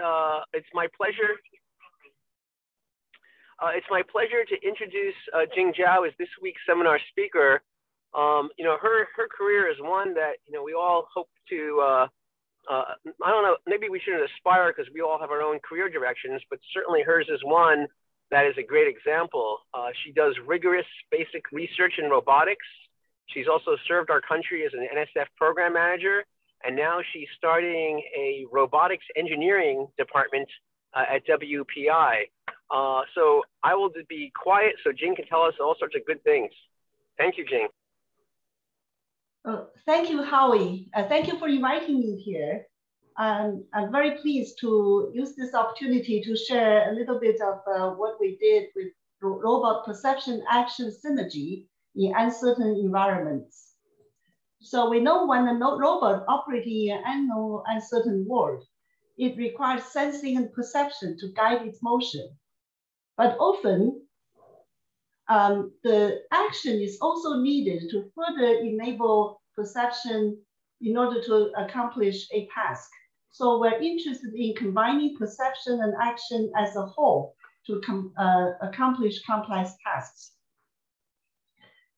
Uh, it's my pleasure. Uh, it's my pleasure to introduce uh, Jing Xiao as this week's seminar speaker. Um, you know, her her career is one that you know we all hope to. Uh, uh, I don't know. Maybe we shouldn't aspire because we all have our own career directions, but certainly hers is one that is a great example. She does rigorous basic research in robotics. She's also served our country as an NSF program manager and now she's starting a robotics engineering department uh, at WPI. Uh, so I will be quiet so Jing can tell us all sorts of good things. Thank you, Jing. Oh, thank you, Howie. Uh, thank you for inviting me here. Um, I'm very pleased to use this opportunity to share a little bit of uh, what we did with robot perception action synergy in uncertain environments. So we know when a robot operating in an uncertain world, it requires sensing and perception to guide its motion. But often, um, the action is also needed to further enable perception in order to accomplish a task. So we're interested in combining perception and action as a whole to uh, accomplish complex tasks.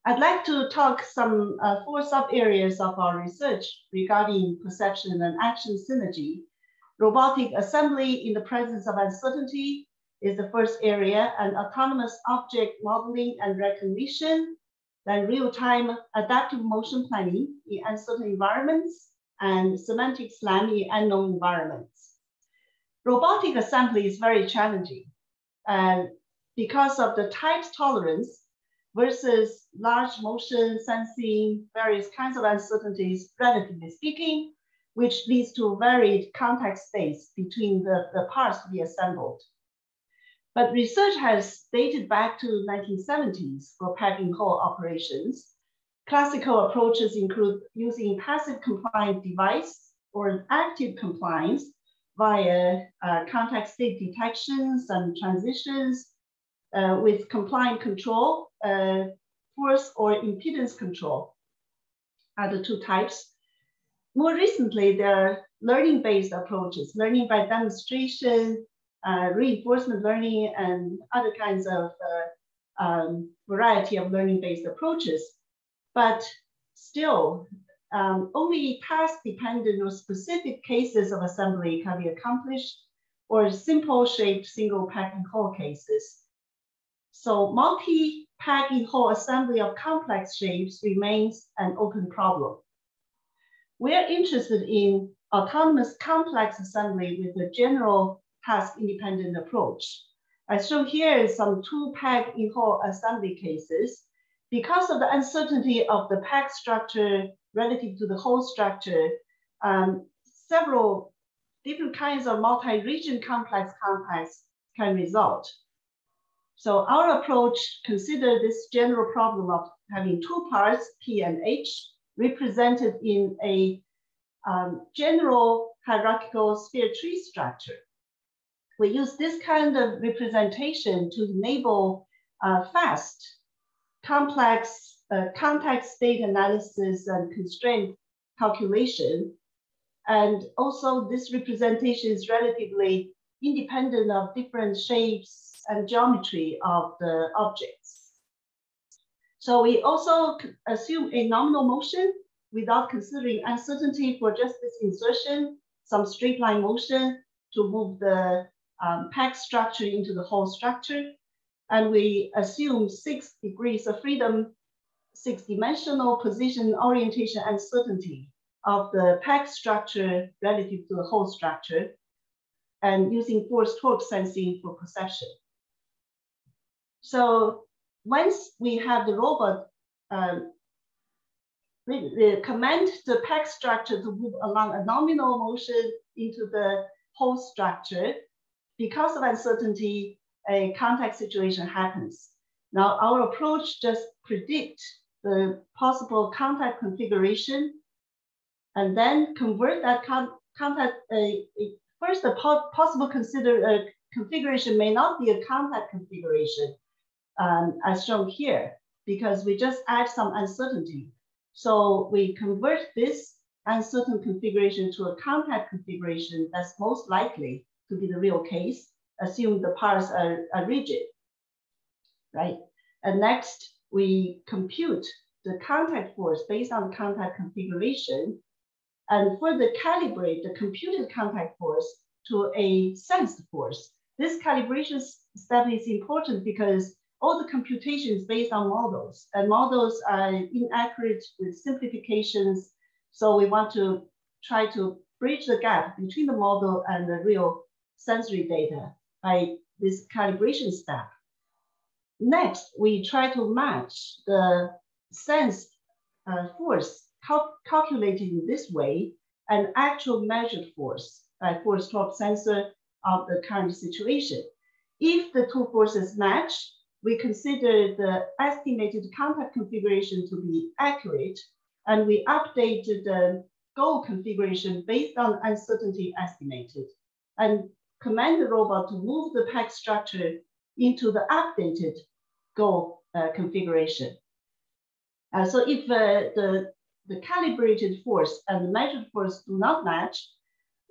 I'd like to talk some uh, four sub areas of our research regarding perception and action synergy. Robotic assembly in the presence of uncertainty is the first area, and autonomous object modeling and recognition, then real-time adaptive motion planning in uncertain environments, and semantic SLAM in unknown environments. Robotic assembly is very challenging. And because of the tight tolerance versus large motion sensing, various kinds of uncertainties, relatively speaking, which leads to varied contact space between the, the parts to be assembled. But research has dated back to 1970s for peg-in-hole operations. Classical approaches include using passive compliant device or an active compliance via uh, contact state detections and transitions uh, with compliant control, uh, force or impedance control are the two types. More recently, there are learning-based approaches, learning by demonstration, uh, reinforcement learning, and other kinds of uh, um, variety of learning-based approaches. But still, um, only task-dependent or specific cases of assembly can be accomplished, or simple shaped single peg-in-hole cases. So multi-peg-in-hole assembly of complex shapes remains an open problem. We're interested in autonomous complex assembly with a general task independent approach. As shown here is some two peg in hole assembly cases. Because of the uncertainty of the peg structure relative to the hole structure, um, several different kinds of multi-region complex complex can result. So our approach consider this general problem of having two parts, P and H, represented in a um, general hierarchical sphere tree structure. We use this kind of representation to enable uh, fast, complex uh, contact state analysis and constraint calculation. And also this representation is relatively independent of different shapes and geometry of the objects. So we also assume a nominal motion without considering uncertainty for just this insertion, some straight line motion to move the um, peg structure into the hole structure. And we assume six degrees of freedom, six dimensional position orientation uncertainty of the peg structure relative to the hole structure and using force torque sensing for perception. So once we have the robot um, command the peg structure to move along a nominal motion into the hole structure, because of uncertainty, a contact situation happens. Now our approach just predict the possible contact configuration and then convert that con contact, uh, first the po possible consider uh, configuration may not be a contact configuration, um, as shown here, because we just add some uncertainty. So we convert this uncertain configuration to a contact configuration that's most likely to be the real case, assume the parts are, are rigid, right? And next, we compute the contact force based on the contact configuration and further calibrate the computed contact force to a sensed force. This calibration step is important because all the computations based on models and models are inaccurate with simplifications. So we want to try to bridge the gap between the model and the real sensory data by this calibration step. Next, we try to match the sense uh, force cal calculated in this way and actual measured force by force torque sensor of the current situation. If the two forces match, we consider the estimated contact configuration to be accurate, and we update the goal configuration based on uncertainty estimated, and command the robot to move the peg structure into the updated goal uh, configuration. Uh, so if uh, the, the calibrated force and the measured force do not match,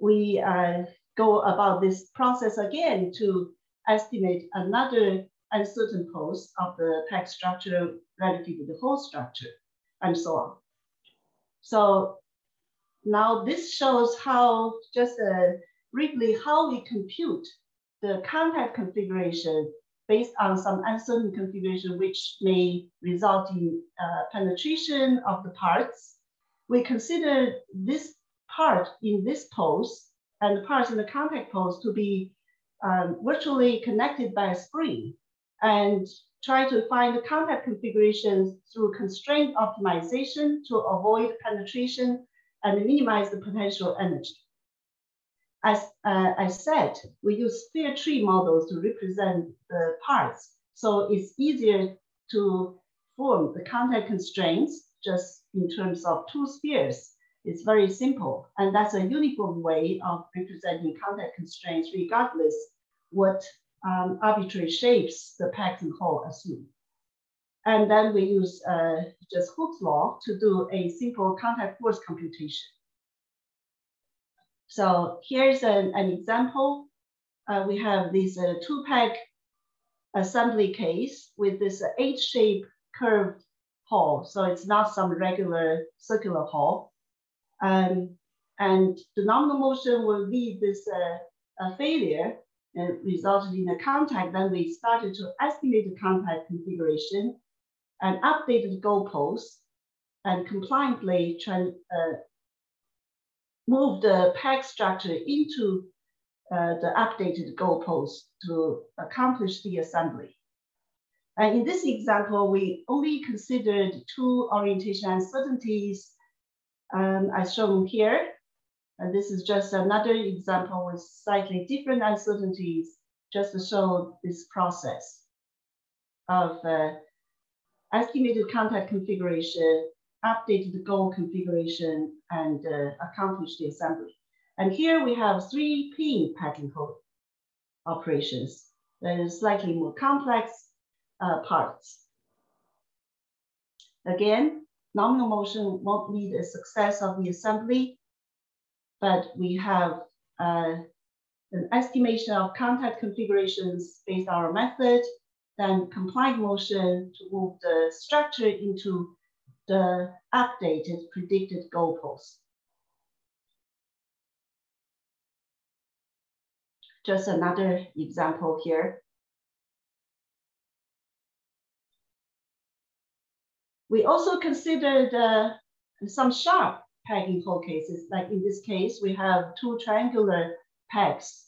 we uh, go about this process again to estimate another uncertain pose of the peg structure relative to the hole structure, and so on. So now this shows how, just uh, briefly, how we compute the contact configuration based on some uncertain configuration, which may result in uh, penetration of the parts. We consider this part in this pose and the parts in the contact pose to be um, virtually connected by a spring and try to find the contact configurations through constraint optimization to avoid penetration and minimize the potential energy. As uh, I said, we use sphere tree models to represent the parts. So it's easier to form the contact constraints just in terms of two spheres. It's very simple. And that's a uniform way of representing contact constraints regardless what um, arbitrary shapes the and hole assume. And then we use uh, just Hooke's law to do a simple contact force computation. So here's an, an example. Uh, we have this uh, two-peg assembly case with this H-shaped curved hole. So it's not some regular circular hole. Um, and the nominal motion will lead this uh, failure and resulted in a contact. Then we started to estimate the contact configuration and updated the goal poses and compliantly uh, move the peg structure into uh, the updated goal pose to accomplish the assembly. And in this example, we only considered two orientation uncertainties um, as shown here. And this is just another example with slightly different uncertainties, just to show this process of uh, estimated contact configuration, updated the goal configuration, and uh, accomplish the assembly. And here we have three pin packing code operations. That is slightly more complex uh, parts. Again, nominal motion won't lead a success of the assembly but we have uh, an estimation of contact configurations based on our method, then compliant motion to move the structure into the updated predicted goal pose. Just another example here. We also considered uh, some sharp peg-in-hole cases. Like in this case, we have two triangular pegs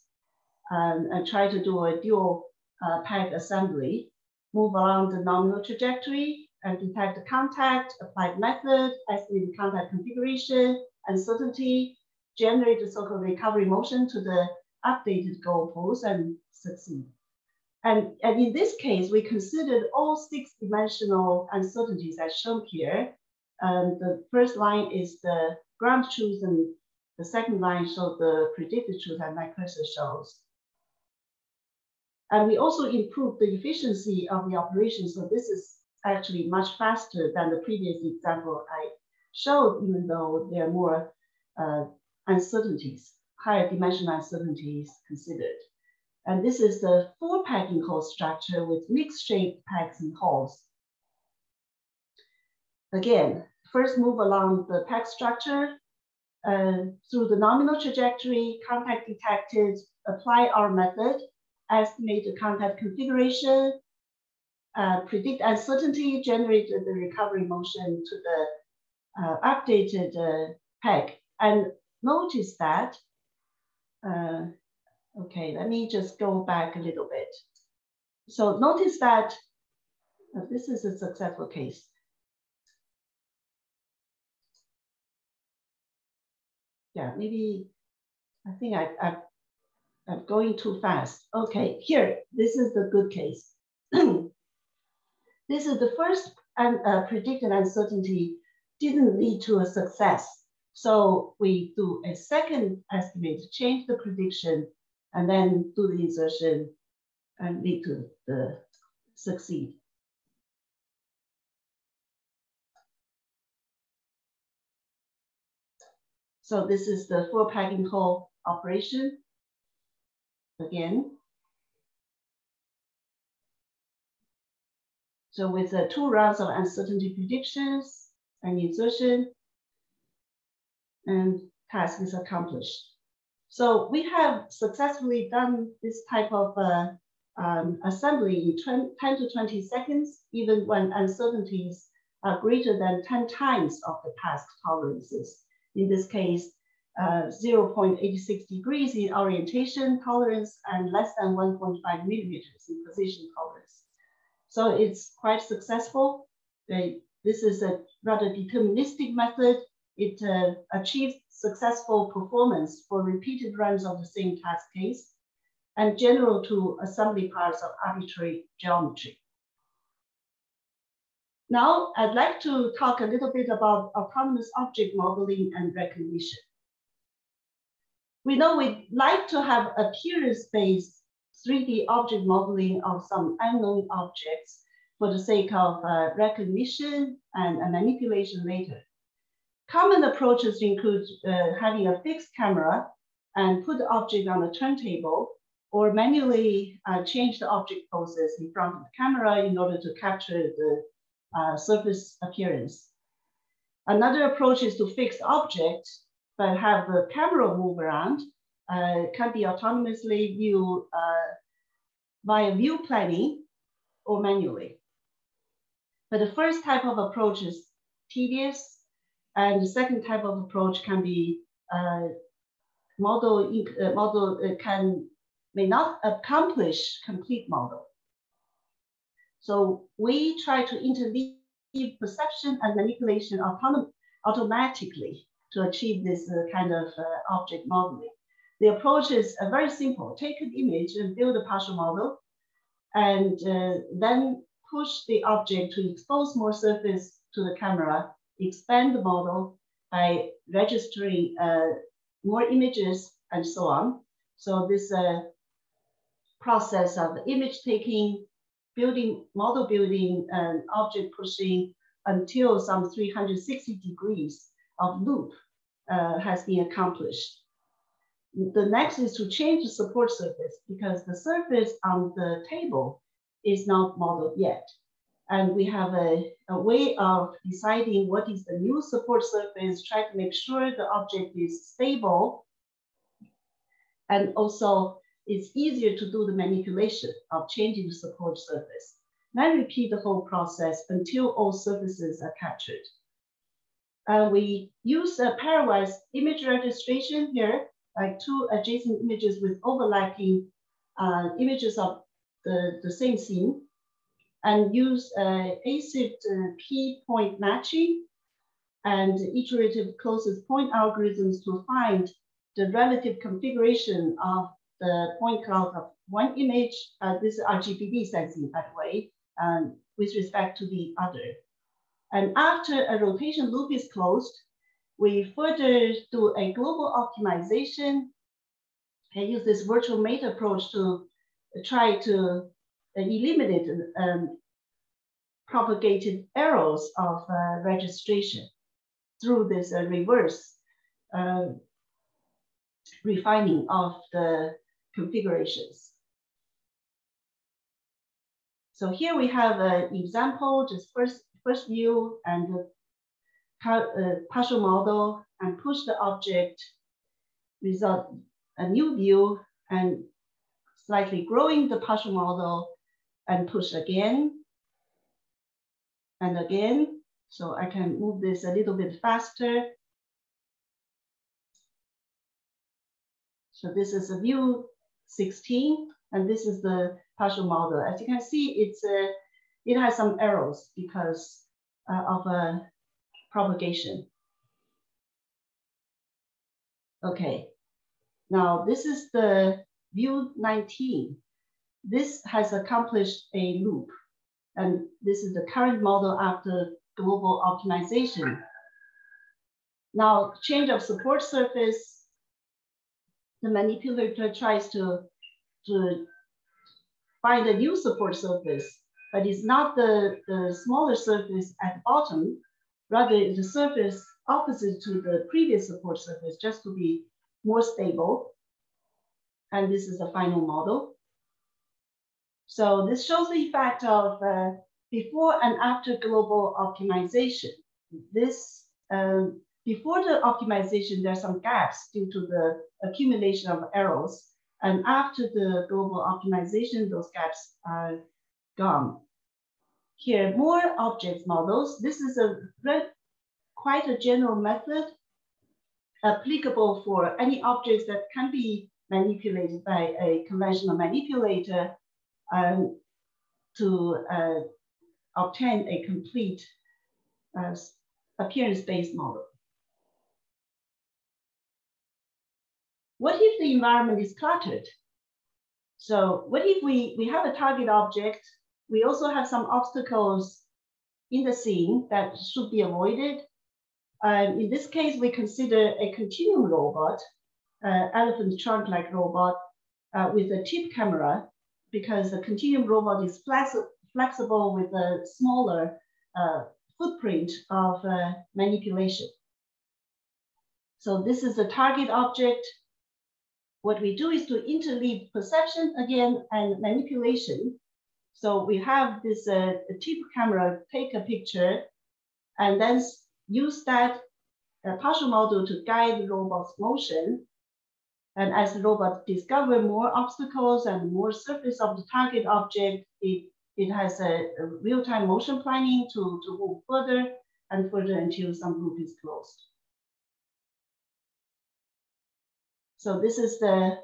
um, and try to do a dual uh, peg assembly, move along the nominal trajectory and detect the contact, applied method, estimate the contact configuration, uncertainty, generate the so-called recovery motion to the updated goal pose and succeed. And, and in this case, we considered all six dimensional uncertainties as shown here and the first line is the ground truth, and the second line shows the predicted truth, and my cursor shows. And we also improved the efficiency of the operation. So this is actually much faster than the previous example I showed, even though there are more uh, uncertainties. higher dimensional uncertainties considered. And this is the four peg-in-hole structure with mixed shaped pegs and holes. Again, first move along the peg structure uh, through the nominal trajectory, contact detected, apply our method, estimate the contact configuration, uh, predict uncertainty, generate the recovery motion to the uh, updated uh, peg. And notice that, uh, okay, let me just go back a little bit. So notice that uh, this is a successful case. Yeah, maybe, I think I, I, I'm going too fast. Okay, here, this is the good case. this is the first uh, predicted uncertainty didn't lead to a success. So we do a second estimate, change the prediction, and then do the insertion and lead to the succeed. So this is the full peg-in-hole operation. Again. So with the two rounds of uncertainty predictions and insertion, and task is accomplished. So we have successfully done this type of uh, um, assembly in 10 to 20 seconds, even when uncertainties are greater than 10 times of the task tolerances. In this case, uh, 0.86 degrees in orientation tolerance and less than 1.5 millimeters in position tolerance. So it's quite successful. this is a rather deterministic method it uh, achieved successful performance for repeated runs of the same task case and general to assembly parts of arbitrary geometry. Now, I'd like to talk a little bit about autonomous object modeling and recognition. We know we'd like to have appearance-based 3D object modeling of some unknown objects for the sake of uh, recognition and manipulation later. Common approaches include uh, having a fixed camera and put the object on a turntable or manually uh, change the object poses in front of the camera in order to capture the uh, surface appearance. Another approach is to fix object, but have the camera move around, uh, can be autonomously viewed uh, via view planning or manually. But the first type of approach is tedious and the second type of approach can be uh, model, uh, model uh, can may not accomplish complete model. So we try to interleave perception and manipulation autom automatically to achieve this uh, kind of uh, object modeling. The approach is uh, very simple. Take an image and build a partial model, and then push the object to expose more surface to the camera expand the model by registering uh, more images and so on. So this uh, process of image taking, building, model building, and object pushing until some 360 degrees of loop uh, has been accomplished. The next is to change the support surface because the surface on the table is not modeled yet. And we have a, a way of deciding what is the new support surface, try to make sure the object is stable. And also it's easier to do the manipulation of changing the support surface. Then repeat the whole process until all surfaces are captured. Uh, we use a pairwise image registration here, like two adjacent images with overlapping uh, images of the, the same scene and use uh, ASIP uh, key point matching and iterative closest point algorithms to find the relative configuration of the point cloud of one image. Uh, this is RGBD sensing, by the way, um, with respect to the other. And after a rotation loop is closed, we further do a global optimization and use this virtual mate approach to try to eliminate um, propagated errors of uh, registration through this uh, reverse uh, refining of the configurations. So here we have an example, just first, first view and uh, partial model and push the object, result a new view and slightly growing the partial model and push again and again. So I can move this a little bit faster. So this is a view 16, and this is the partial model. As you can see, it's a, it has some errors because uh, of a propagation. Okay, now this is the view 19. This has accomplished a loop. And this is the current model after global optimization. Now, change of support surface, the manipulator tries to, to find a new support surface, but it's not the, the smaller surface at the bottom, rather the surface opposite to the previous support surface, just to be more stable. And this is the final model. So this shows the effect of uh, before and after global optimization. This um, before the optimization, there's some gaps due to the accumulation of errors. And after the global optimization, those gaps are gone. Here, more object models. This is a quite a general method applicable for any objects that can be manipulated by a conventional manipulator um, to uh, obtain a complete uh, appearance-based model. What if the environment is cluttered? So what if we, we have a target object, we also have some obstacles in the scene that should be avoided. Um, in this case, we consider a continuum robot, uh, elephant trunk-like robot uh, with a tip camera because the continuum robot is flexi flexible with a smaller uh, footprint of uh, manipulation. So this is the target object. What we do is to interleave perception again and manipulation. So we have this uh, tip camera take a picture and then use that uh, partial model to guide the robot's motion and as the robot discover more obstacles and more surface of the target object, it, it has a, a real-time motion planning to, to move further and further until some loop is closed. So this is the,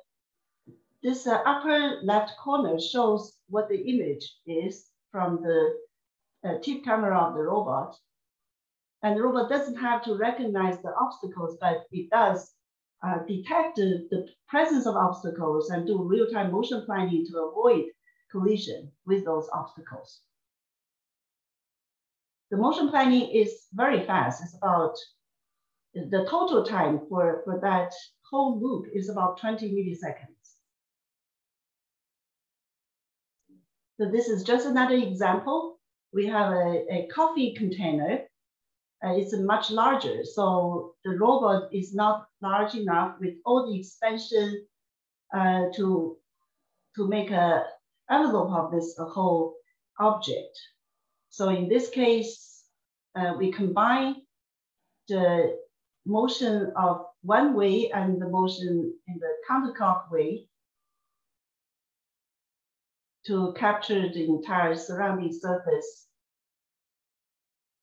this uh, upper left corner shows what the image is from the uh, tip camera of the robot. And the robot doesn't have to recognize the obstacles, but it does uh, detect the, the presence of obstacles and do real-time motion planning to avoid collision with those obstacles. The motion planning is very fast. It's about the total time for, for that whole loop is about 20 milliseconds. So this is just another example. We have a, a coffee container uh, it's much larger. So the robot is not large enough with all the expansion uh, to, to make a envelope of this whole object. So in this case, uh, we combine the motion of one way and the motion in the counterclock way to capture the entire surrounding surface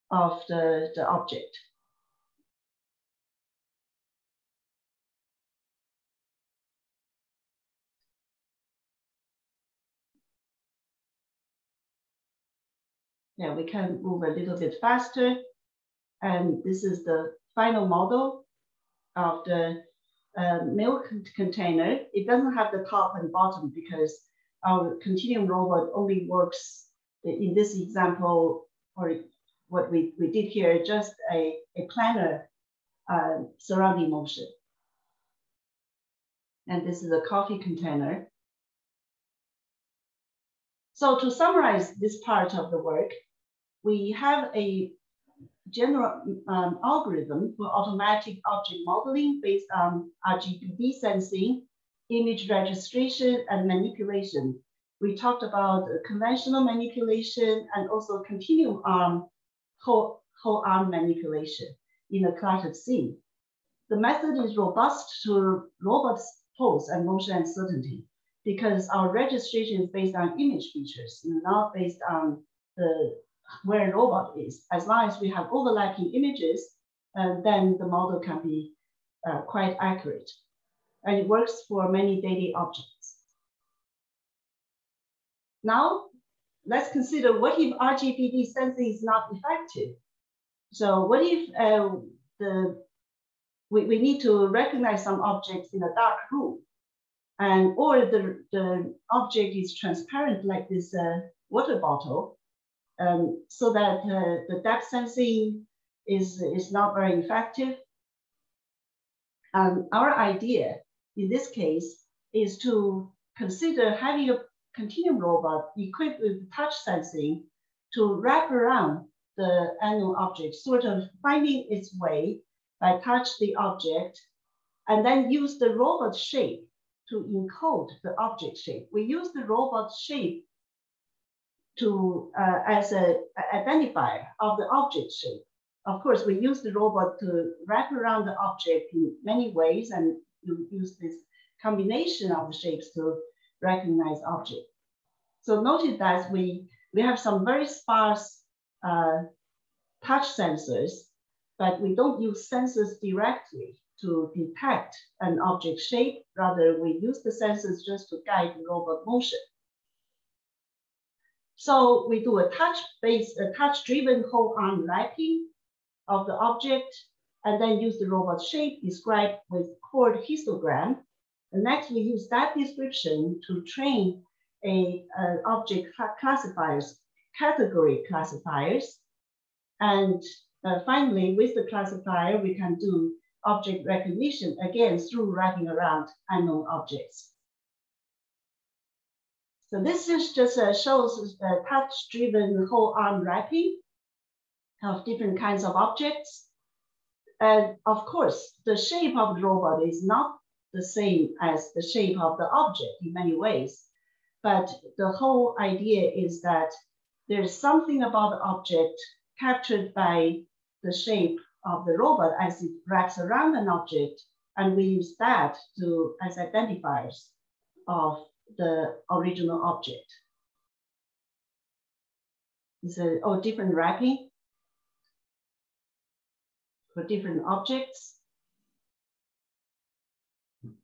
of the, the object. Yeah, we can move a little bit faster. And this is the final model of the uh, milk container. It doesn't have the top and bottom because our continuum robot only works in this example or what we, we did here, just a, a planar uh, surrounding motion. And this is a coffee container. So to summarize this part of the work, we have a general um, algorithm for automatic object modeling based on RGBD sensing, image registration, and manipulation. We talked about conventional manipulation and also continuum arm, whole, whole arm manipulation in a cluttered scene. The method is robust to robot pose and motion uncertainty because our registration is based on image features, not based on the where a robot is. As long as we have overlapping images, uh, then the model can be uh, quite accurate. And it works for many daily objects. Now, let's consider what if RGBD sensing is not effective? So what if uh, the we, we need to recognize some objects in a dark room and or the, the object is transparent like this uh, water bottle um, so that uh, the depth sensing is, is not very effective. Um, our idea in this case is to consider having a continuum robot equipped with touch sensing to wrap around the unknown object, sort of finding its way by touch the object, and then use the robot shape to encode the object shape. We use the robot shape to uh, as a, identifier of the object shape. Of course, we use the robot to wrap around the object in many ways, and you use this combination of the shapes to recognize object. So notice that we, we have some very sparse uh, touch sensors, but we don't use sensors directly to detect an object shape. Rather, we use the sensors just to guide the robot motion. So we do a touch-based, a touch-driven whole arm wrapping of the object, and then use the robot shape described with chord histogram. And next, we use that description to train a, a object classifiers, category classifiers. And uh, finally, with the classifier, we can do object recognition, again, through wrapping around unknown objects. So this is just uh, shows the touch-driven whole arm wrapping of different kinds of objects. And of course, the shape of the robot is not the same as the shape of the object in many ways. But the whole idea is that there's something about the object captured by the shape of the robot as it wraps around an object, and we use that to as identifiers of the original object. It's a oh, different wrapping for different objects.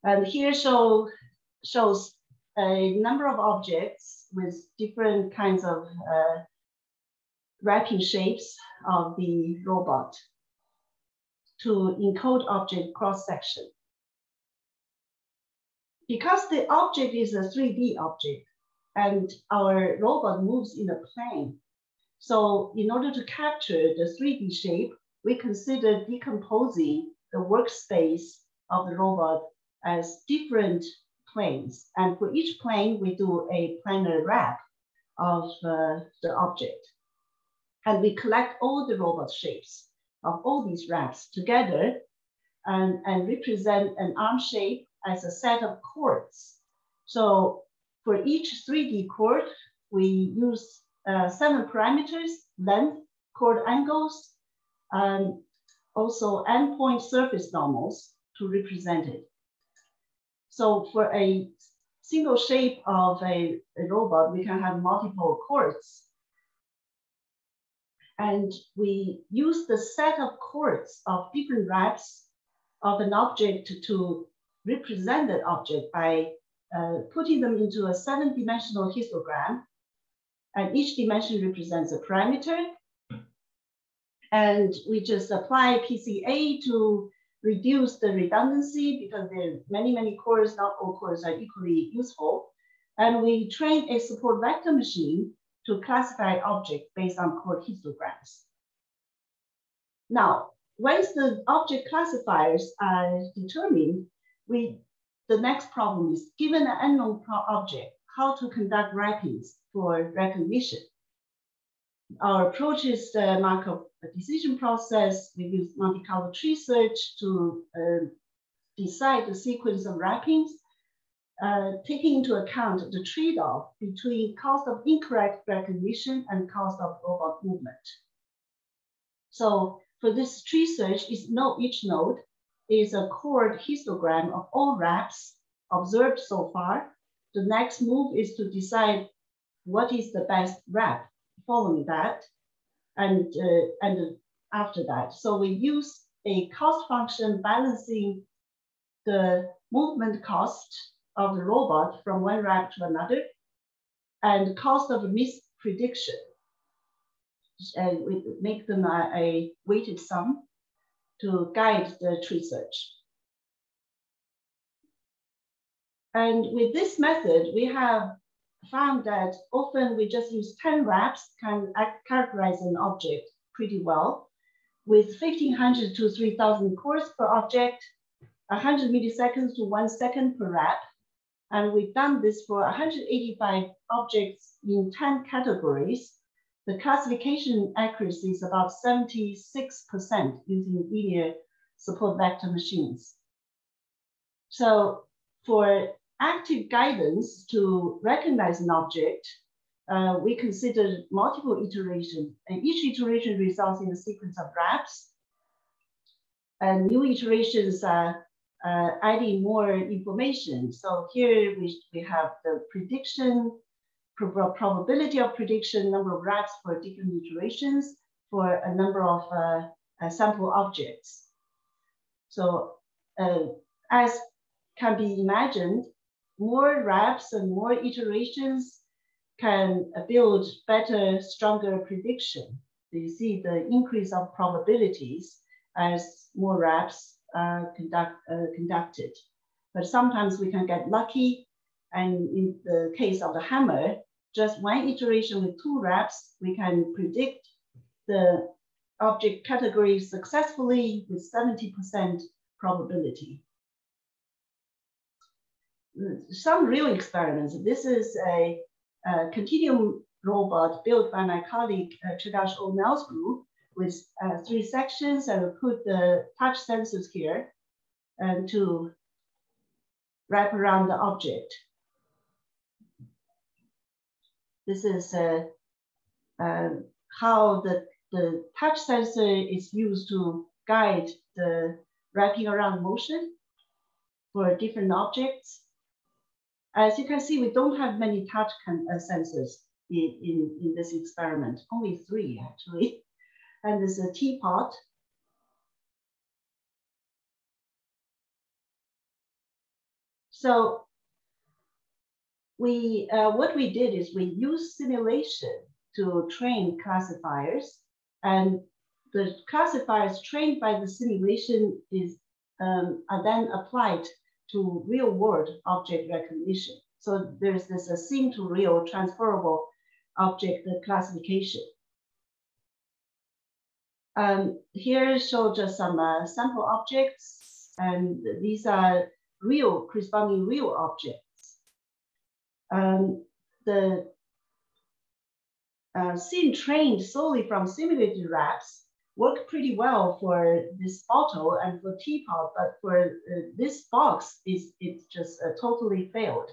And here show, shows a number of objects with different kinds of uh, wrapping shapes of the robot to encode object cross-section. Because the object is a 3D object and our robot moves in a plane, so in order to capture the 3D shape, we consider decomposing the workspace of the robot as different planes. And for each plane, we do a planar wrap of uh, the object. And we collect all the robot shapes of all these wraps together and, and represent an arm shape as a set of chords. So for each 3D chord, we use uh, seven parameters, length, chord angles, and also endpoint surface normals to represent it. So for a single shape of a, a robot, we can have multiple chords and we use the set of chords of different wraps of an object to represent that object by uh, putting them into a seven dimensional histogram. And each dimension represents a parameter. And we just apply PCA to reduce the redundancy because there are many, many chords, not all chords are equally useful. And we train a support vector machine to classify objects based on chord histograms. Now, once the object classifiers are determined, we, the next problem is given an unknown object, how to conduct wrappings for recognition. our approach is the Markov decision process. We use Monte-Carlo tree search to uh, decide the sequence of wrappings, uh, taking into account the trade-off between cost of incorrect recognition and cost of robot movement. So for this tree search, is no, each node is a chord histogram of all wraps observed so far. The next move is to decide what is the best wrap following that and, uh, and after that. So we use a cost function balancing the movement cost of the robot from one wrap to another and cost of misprediction. And we make them a, a weighted sum to guide the tree search. And with this method, we have found that often we just use 10 wraps can characterize an object pretty well with 1500 to 3000 chords per object, 100 milliseconds to one second per wrap. And we've done this for 185 objects in 10 categories. The classification accuracy is about 76% using linear support vector machines. So for active guidance to recognize an object, uh, we consider multiple iterations, and each iteration results in a sequence of wraps. And new iterations are uh, adding more information. So here we, we have the prediction, probability of prediction, number of wraps for different iterations for a number of uh, uh sample objects. So uh, as can be imagined, more wraps and more iterations can build better, stronger prediction. You see the increase of probabilities as more wraps are conduct, uh, conducted. But sometimes we can get lucky. And in the case of the hammer, just one iteration with two wraps, we can predict the object category successfully with 70% probability some real experiments. This is a, a, continuum robot built by my colleague uh, Cagdas Onal's group with uh, three sections. I will put the touch sensors here and to wrap around the object. This is uh, uh, how the, the touch sensor is used to guide the wrapping around motion for different objects. As you can see, we don't have many touch uh, sensors in, in, in this experiment, only three actually. And there's a teapot. So we, uh, what we did is we used simulation to train classifiers and the classifiers trained by the simulation is um, are then applied to real world object recognition. So there's this sim to real transferable object classification. Um, here show just some uh, sample objects, and these are real, corresponding real objects. Um, the uh, scene trained solely from simulated wraps work pretty well for this bottle and for teapot, but for uh, this box, is just uh, totally failed.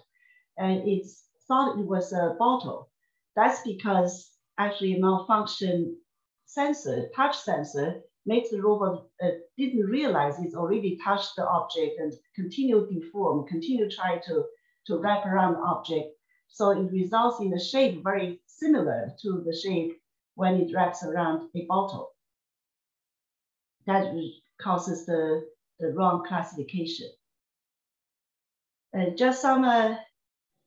And it's thought it was a bottle. That's because actually a malfunction sensor, touch sensor, makes the robot uh, didn't realize it's already touched the object and continue deform, continue try to, to wrap around the object. So it results in a shape very similar to the shape when it wraps around a bottle that causes the, the wrong classification. Just some uh,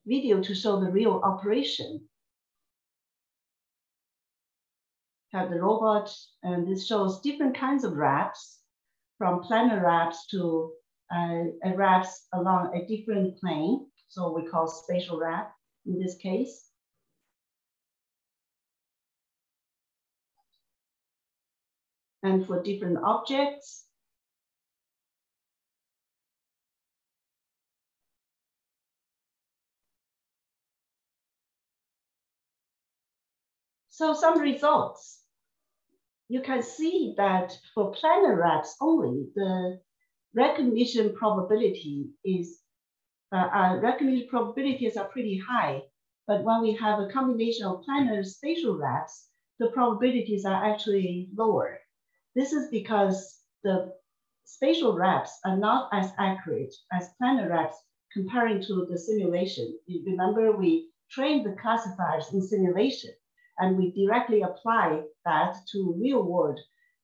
video to show the real operation. Have the robot, and this shows different kinds of wraps, from planar wraps to uh, wraps along a different plane. So we call spatial wrap in this case. and for different objects. So some results. You can see that for planar wraps only, the recognition probability is, uh, uh, recognition probabilities are pretty high. But when we have a combination of planar spatial wraps, the probabilities are actually lower. This is because the spatial wraps are not as accurate as planar wraps comparing to the simulation. Remember we trained the classifiers in simulation and we directly apply that to real world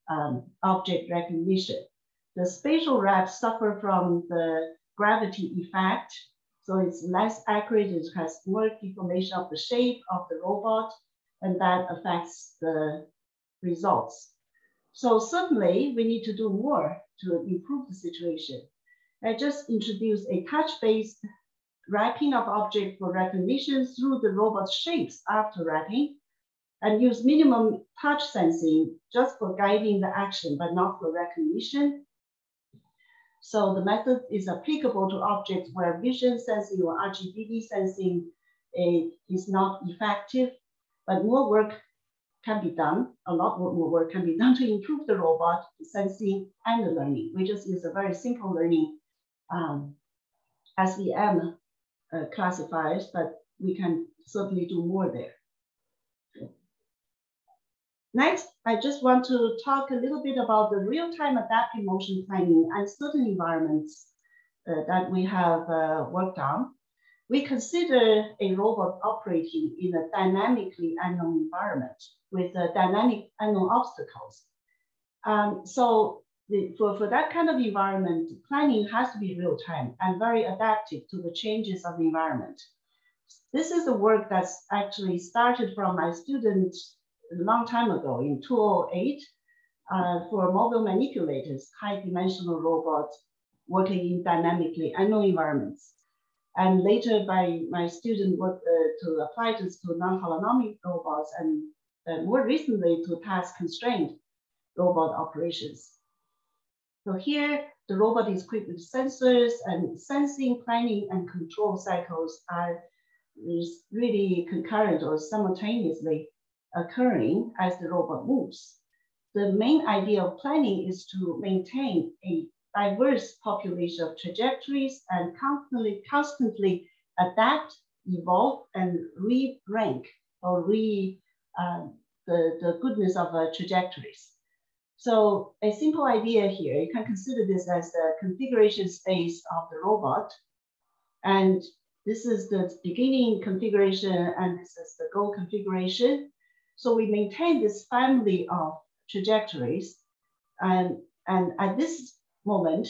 um, object recognition. The spatial wraps suffer from the gravity effect. So it's less accurate, it has more deformation of the shape of the robot, and that affects the results. So certainly we need to do more to improve the situation. I just introduced a touch-based wrapping of object for recognition through the robot's shapes after wrapping and use minimum touch sensing just for guiding the action, but not for recognition. So the method is applicable to objects where vision sensing or RGBD sensing eh, is not effective, but more work can be done, a lot more work can be done to improve the robot sensing and the learning. We just use a very simple learning um, SVM uh, classifiers, but we can certainly do more there. Next, I just want to talk a little bit about the real-time adaptive motion planning and certain environments uh, that we have uh, worked on. We consider a robot operating in a dynamically unknown environment with uh, dynamic unknown obstacles. Um, so the, for, for that kind of environment, planning has to be real time and very adaptive to the changes of the environment. This is the work that's actually started from my student a long time ago in 2008 uh, for mobile manipulators, high dimensional robots working in dynamically unknown environments. And later by my student work uh, to apply this to non-holonomic robots and uh, more recently to task constrained robot operations. So here, the robot is equipped with sensors and sensing, planning, and control cycles are really concurrent or simultaneously occurring as the robot moves. The main idea of planning is to maintain a diverse population of trajectories and constantly, constantly adapt, evolve, and re-rank or re uh, the, the goodness of uh, trajectories. So a simple idea here, you can consider this as the configuration space of the robot. And this is the beginning configuration and this is the goal configuration. So we maintain this family of trajectories. And, and at this moment,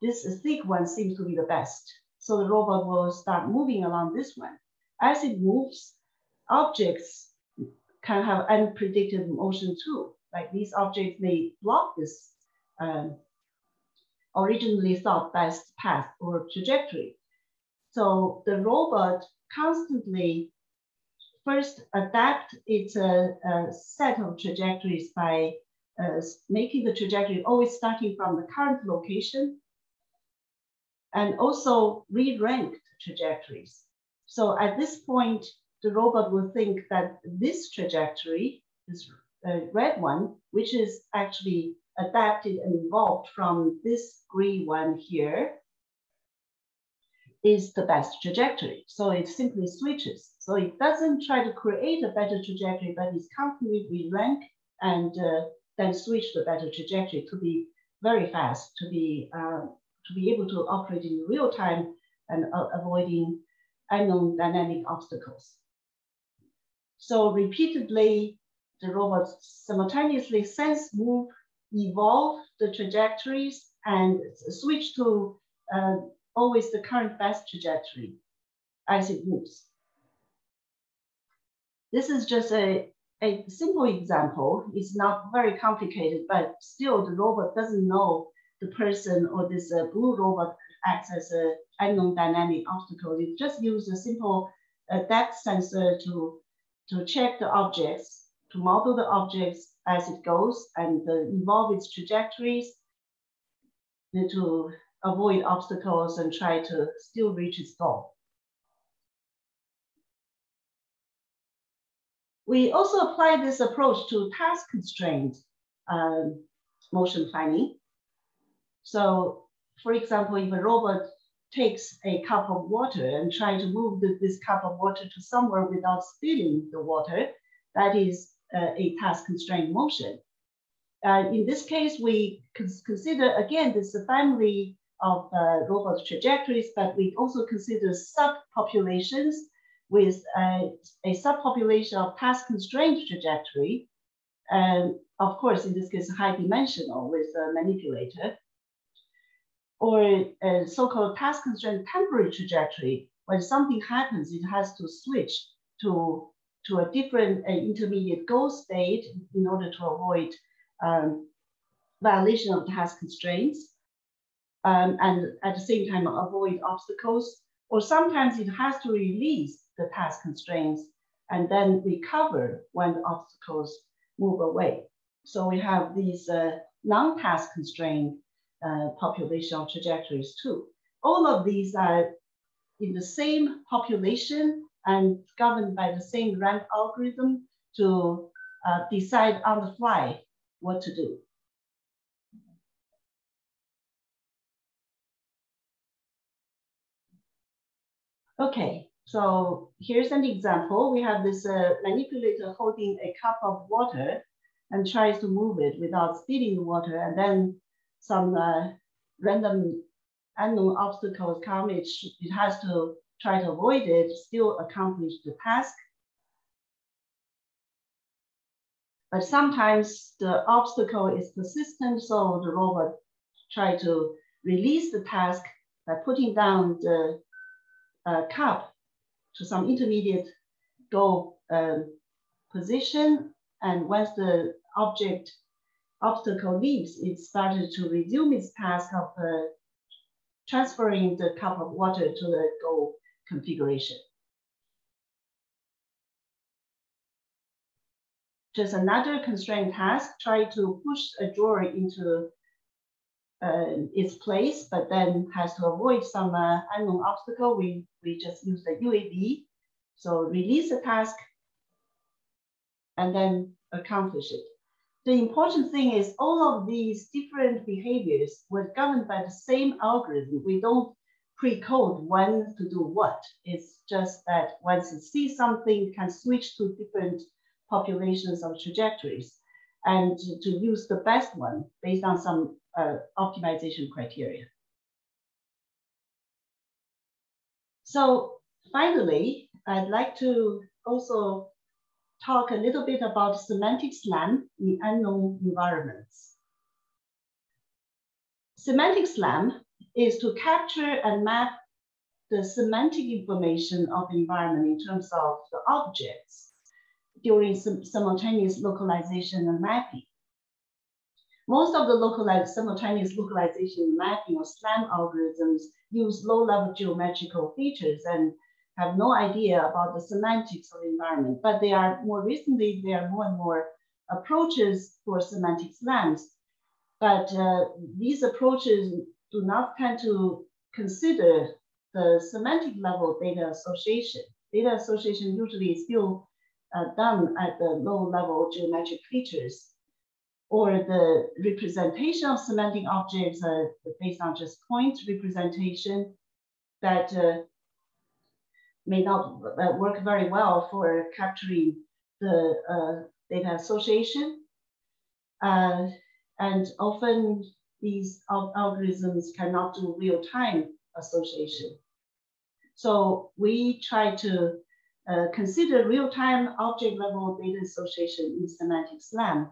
this thick one seems to be the best. So the robot will start moving along this one. As it moves, objects can have unpredicted motion too like these objects may block this um, originally thought best path or trajectory. So the robot constantly first adapt its uh, uh, set of trajectories by uh, making the trajectory always starting from the current location and also re-ranked trajectories. So at this point, the robot will think that this trajectory, this the red one, which is actually adapted and evolved from this gray one here, is the best trajectory. So it simply switches. So it doesn't try to create a better trajectory, but it's constantly re-rank and uh, then switch the better trajectory to be very fast, to be uh, to be able to operate in real time and uh, avoiding unknown dynamic obstacles. So repeatedly the robots simultaneously sense, move, evolve the trajectories, and switch to uh, always the current best trajectory as it moves. This is just a, a simple example. It's not very complicated, but still the robot doesn't know the person or this uh, blue robot acts as an unknown dynamic obstacle. It just uses a simple uh, depth sensor to, to check the objects to model the objects as it goes and uh, evolve its trajectories to avoid obstacles and try to still reach its goal. We also apply this approach to task constrained um, motion planning. So for example, if a robot takes a cup of water and try to move the, this cup of water to somewhere without spilling the water, that is uh, a task constrained motion. Uh, in this case, we consider, again, this family of uh, robot trajectories, but we also consider subpopulations with a, a subpopulation of task constrained trajectory. And of course, in this case, high dimensional with a manipulator or a so-called task constrained temporary trajectory. When something happens, it has to switch to, to a different uh, intermediate goal state in order to avoid um, violation of task constraints. Um, and at the same time avoid obstacles, or sometimes it has to release the task constraints and then recover when the obstacles move away. So we have these uh, non-task constrained uh, population trajectories too. All of these are in the same population and governed by the same ramp algorithm to uh, decide on the fly what to do. Okay, so here's an example. We have this uh, manipulator holding a cup of water and tries to move it without spilling the water. And then some uh, random unknown obstacles come, it, it has to try to avoid it, still accomplish the task. But sometimes the obstacle is persistent, so the robot try to release the task by putting down the uh, cup to some intermediate goal um, position. And once the object obstacle leaves, it started to resume its task of uh, transferring the cup of water to the goal configuration. Just another constraint task, try to push a drawer into uh, its place, but then has to avoid some uh, unknown obstacle. We, we just use the UAV. So release the task and then accomplish it the important thing is all of these different behaviors were governed by the same algorithm. We don't pre-code when to do what. It's just that once it sees something, can switch to different populations of trajectories and to use the best one based on some uh, optimization criteria. So finally, I'd like to also talk a little bit about semantic SLAM in unknown environments. Semantic SLAM is to capture and map the semantic information of environment in terms of the objects during simultaneous localization and mapping. Most of the localized, simultaneous localization mapping or SLAM algorithms use low-level geometrical features and have no idea about the semantics of the environment, but they are more recently, there are more and more approaches for semantic SLAMs. But uh, these approaches do not tend to consider the semantic level data association. Data association usually is still uh, done at the low level geometric features or the representation of semantic objects uh, based on just point representation that uh, may not uh, work very well for capturing the uh, data association. Uh, and often these al algorithms cannot do real-time association. So we try to uh, consider real-time object level data association in semantic SLAM.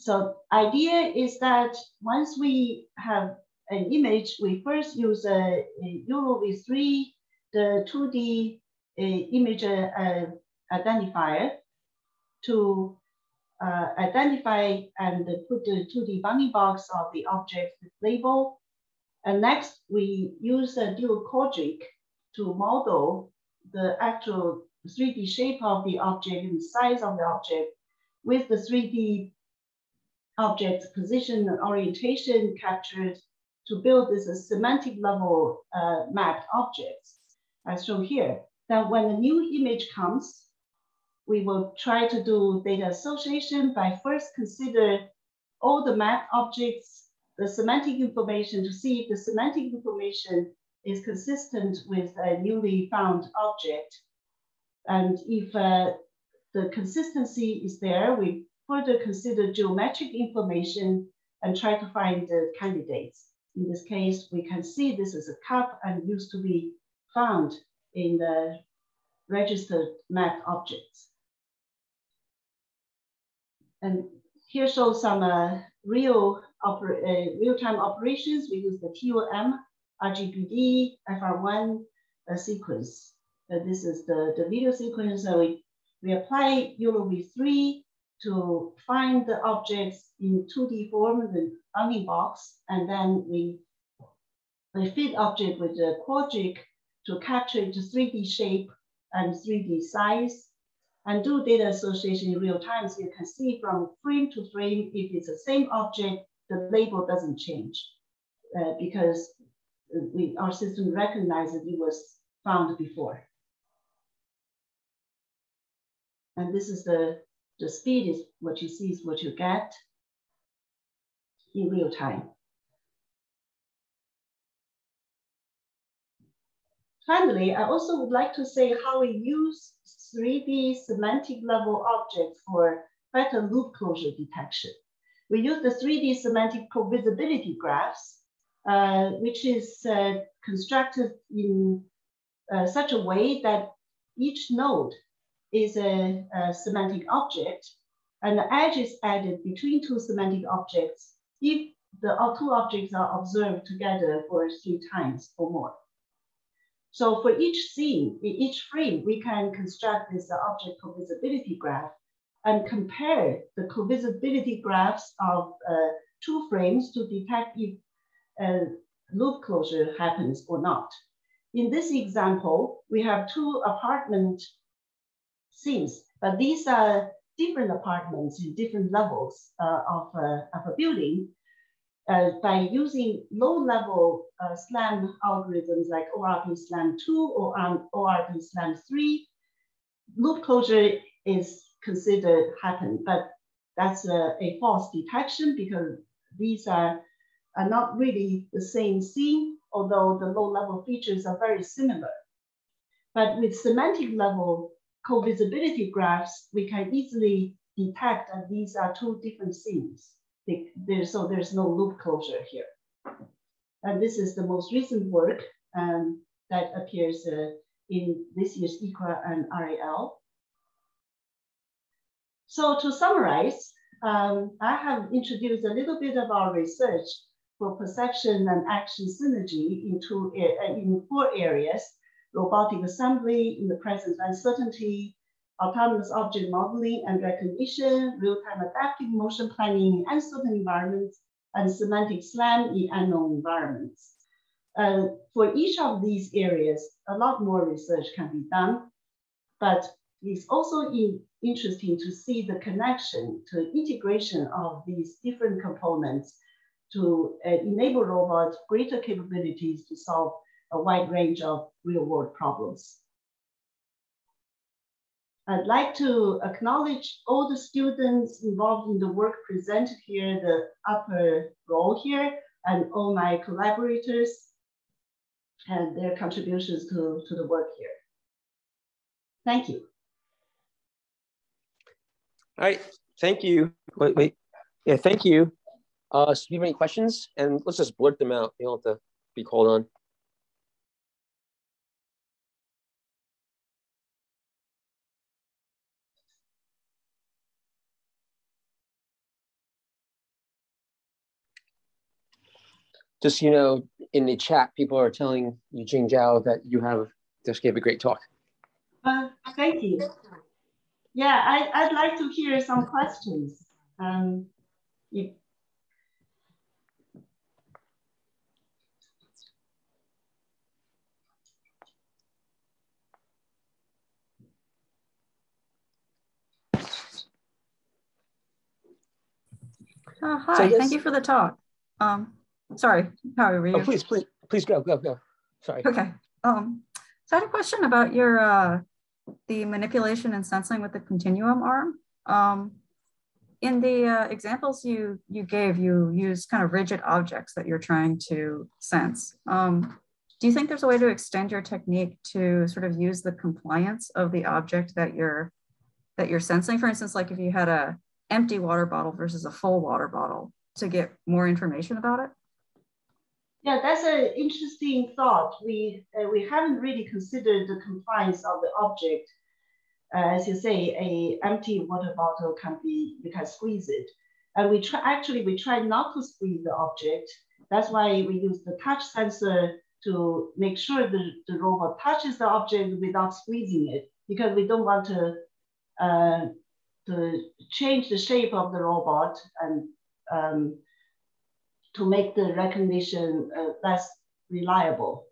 So idea is that once we have an image, we first use a, a YOLOv3 the 2D uh, image uh, identifier to uh, identify and put the 2D bounding box of the object label. And next, we use a dual quadric to model the actual 3D shape of the object and size of the object with the 3D object position and orientation captured to build this semantic level uh, mapped objects as shown here, that when a new image comes, we will try to do data association by first consider all the map objects, the semantic information to see if the semantic information is consistent with a newly found object. And if uh, the consistency is there, we further consider geometric information and try to find the candidates. In this case, we can see this is a cup and used to be found in the registered map objects. And here shows some uh, real oper uh, real-time operations. We use the TUM, RGBD, FR1 uh, sequence. Uh, this is the, the video sequence. So we, we apply v3 to find the objects in 2D form, the bounding box, and then we, we fit object with the Quadric to capture into 3D shape and 3D size and do data association in real time. So you can see from frame to frame, if it's the same object, the label doesn't change uh, because we, our system recognizes it was found before. And this is the, the speed is what you see is what you get in real time. Finally, I also would like to say how we use 3D semantic level objects for better loop closure detection. We use the 3D semantic covisibility graphs, uh, which is uh, constructed in uh, such a way that each node is a, a, semantic object and the edge is added between two semantic objects if the two objects are observed together for three times or more. So for each scene, in each frame, we can construct this object covisibility graph and compare the covisibility graphs of uh, two frames to detect if a loop closure happens or not. In this example, we have two apartment scenes, but these are different apartments in different levels uh, of, uh, of a building uh, by using low-level uh, SLAM algorithms like ORB SLAM 2 or um, ORB SLAM 3, loop closure is considered happen, but that's a, a false detection because these are, are not really the same scene, although the low-level features are very similar. But with semantic level co-visibility graphs, we can easily detect that these are two different scenes there, so there's no loop closure here. And this is the most recent work um, that appears uh, in this year's ICRA and RAL. So to summarize, um, I have introduced a little bit of our research for perception and action synergy into, uh, in four areas, robotic assembly in the presence of uncertainty, autonomous object modeling and recognition, real-time adaptive motion planning in uncertain environments, and semantic SLAM in unknown environments. Uh, for each of these areas, a lot more research can be done, but it's also in, interesting to see the connection to integration of these different components to uh, enable robots greater capabilities to solve a wide range of real world problems. I'd like to acknowledge all the students involved in the work presented here, the upper row here, and all my collaborators and their contributions to, to the work here. Thank you. All right, thank you. Wait, wait. Yeah, thank you. Uh, so do you have any questions? And let's just blurt them out. You don't have to be called on. Just you know in the chat people are telling you Jing Xiao that you have just gave a great talk. Uh, thank you. Yeah, I, I'd like to hear some questions. Um, if, Oh, hi, so thank you for the talk. Um, Sorry, how are you? Oh, please, please, please go, go, go. Sorry. Okay. Um, so I had a question about your uh, the manipulation and sensing with the continuum arm. Um, in the uh, examples you you gave, you used kind of rigid objects that you're trying to sense. Um, do you think there's a way to extend your technique to sort of use the compliance of the object that you're that you're sensing? For instance, like if you had a empty water bottle versus a full water bottle to get more information about it? Yeah, that's an interesting thought. We uh, we haven't really considered the compliance of the object uh, as you say, a empty water bottle can be, you can squeeze it. And we try, actually, we try not to squeeze the object. That's why we use the touch sensor to make sure the, the robot touches the object without squeezing it, because we don't want to, uh, to change the shape of the robot and um, to make the recognition uh, less reliable.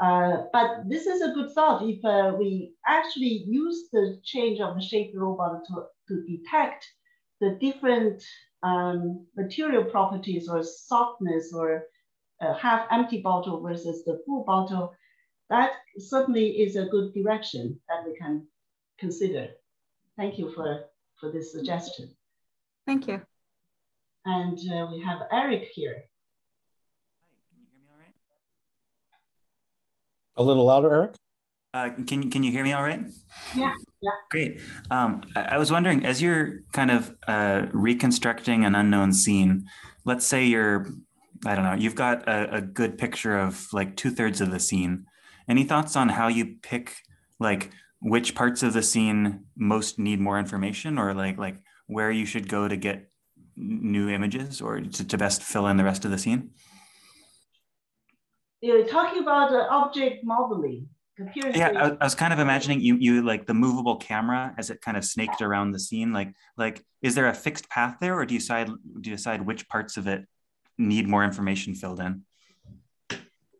Uh, but this is a good thought if uh, we actually use the change of the shape robot to, to detect the different um, material properties or softness or uh, half empty bottle versus the full bottle, that certainly is a good direction that we can consider. Thank you for, for this suggestion. Thank you. And uh, we have Eric here. Hi, can you hear me all right? A little louder, Eric. Uh, can can you hear me all right? Yeah, yeah. Great. Um, I, I, was wondering, as you're kind of uh, reconstructing an unknown scene, let's say you're, I don't know, you've got a, a good picture of like two thirds of the scene. Any thoughts on how you pick like which parts of the scene most need more information, or like like where you should go to get new images, or to, to best fill in the rest of the scene? you're talking about uh, object modeling. Yeah, I, I, was kind of imagining you you like the movable camera as it kind of snaked around the scene. Like like is there a fixed path there, or do you decide do you decide which parts of it need more information filled in?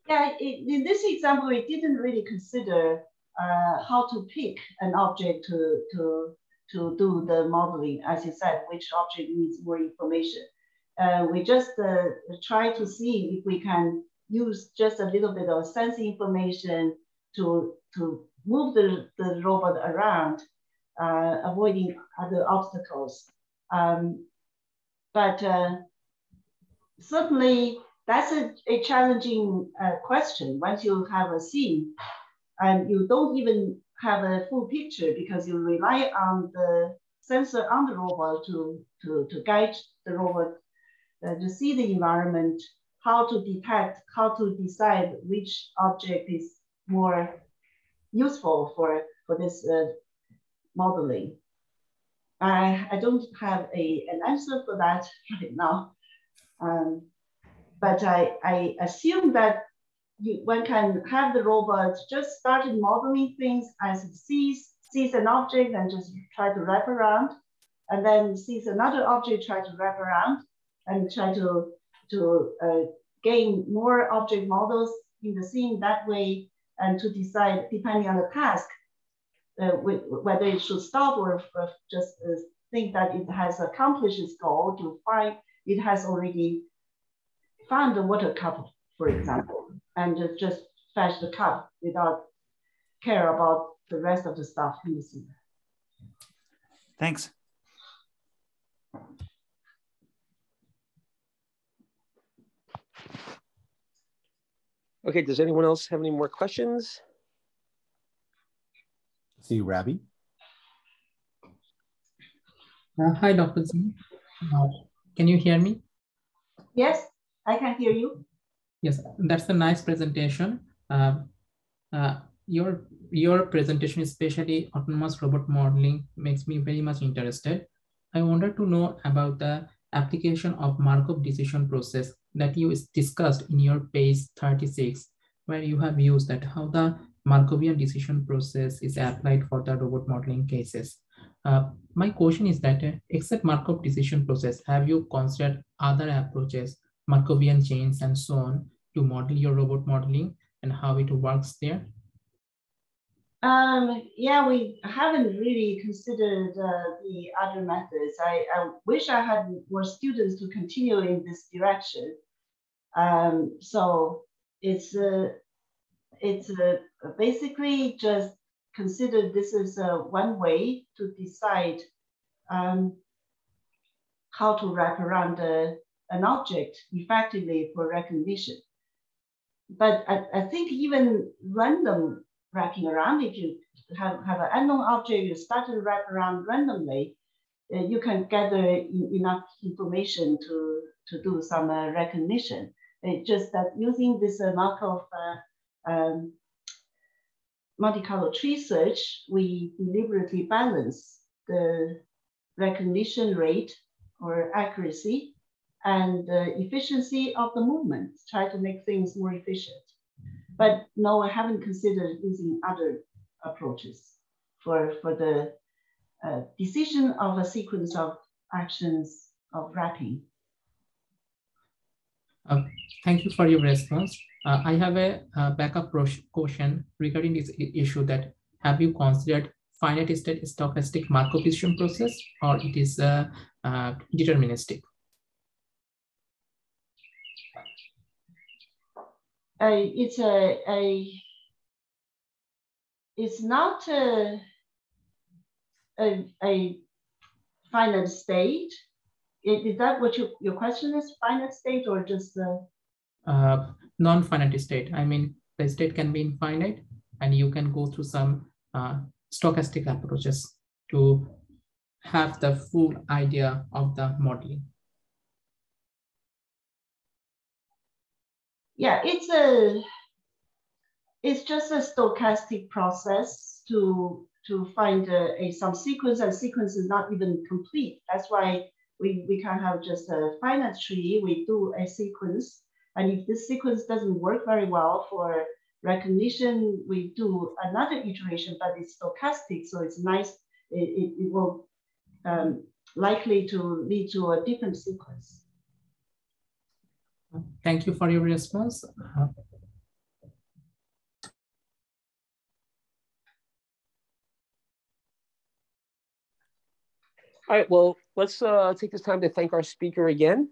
Yeah, it, in this example, we didn't really consider uh, how to pick an object to to to do the modeling, as you said, which object needs more information. Uh, we just uh, try to see if we can use just a little bit of sensing information to, to move the, the robot around, uh, avoiding other obstacles. Um, but uh, certainly that's a, a challenging uh, question once you have a scene and you don't even have a full picture because you rely on the sensor on the robot to, to, to guide the robot uh, to see the environment how to detect, how to decide which object is more useful for, for this uh, modeling. I, I don't have a, an answer for that right now. Um, but I, I assume that you, one can have the robot just started modeling things as it sees, sees an object and just try to wrap around, and then sees another object, try to wrap around, and try to to uh, gain more object models in the scene that way and to decide, depending on the task, uh, whether it should stop or just uh, think that it has accomplished its goal to find it has already found the water cup, for example, and just fetch the cup without care about the rest of the stuff in the scene. Thanks. Okay, does anyone else have any more questions? See Ravi. Uh, hi, Dr. Z. Uh, can you hear me? Yes, I can hear you. Yes, that's a nice presentation. Uh, uh, your your presentation, especially autonomous robot modeling, makes me very much interested. I wanted to know about the application of Markov decision process that you discussed in your page 36, where you have used that how the Markovian decision process is applied for the robot modeling cases. Uh, my question is that uh, except Markov decision process, have you considered other approaches, Markovian chains and so on, to model your robot modeling and how it works there? Um, yeah, we haven't really considered uh, the other methods. I, I, wish I had more students to continue in this direction. Um, so it's uh, it's uh, basically just considered this is uh, one way to decide um, how to wrap around uh, an object effectively for recognition. But I, I, think even random wrapping around, if you have, have an unknown object, you start to wrap around randomly, uh, you can gather in, enough information to, to do some uh, recognition. It's just that using this uh, Markov uh, um, Monte-Carlo tree search, we deliberately balance the recognition rate or accuracy and the efficiency of the movement, try to make things more efficient. But no, I haven't considered using other approaches for, for the uh, decision of a sequence of actions of wrapping. Uh, thank you for your response. Uh, I have a, a backup question regarding this issue that have you considered finite state stochastic Markov decision process or it is uh, uh, deterministic? Uh, it's a, a it's not a, a, a finite state. Is, that what your, your question is, finite state or just the? Uh, non-finite state. I mean, the state can be infinite and you can go through some uh, stochastic approaches to have the full idea of the modeling. Yeah, it's a it's just a stochastic process to to find a, a some sequence and sequence is not even complete. That's why we, we can't have just a finite tree. We do a sequence. And if this sequence doesn't work very well for recognition, we do another iteration, but it's stochastic. So it's nice. It, it, it will um, likely to lead to a different sequence. Thank you for your response. All right, well, let's uh, take this time to thank our speaker again.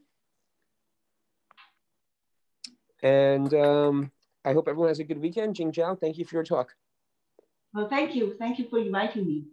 And um, I hope everyone has a good weekend. Jing Xiao, thank you for your talk. Well, thank you. Thank you for inviting me.